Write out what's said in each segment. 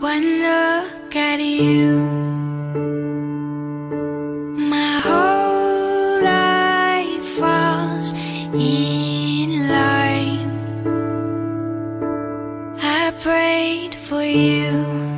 One look at you. My whole life falls in line. I prayed for you.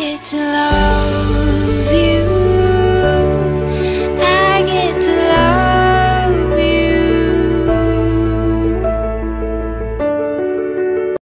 here to love.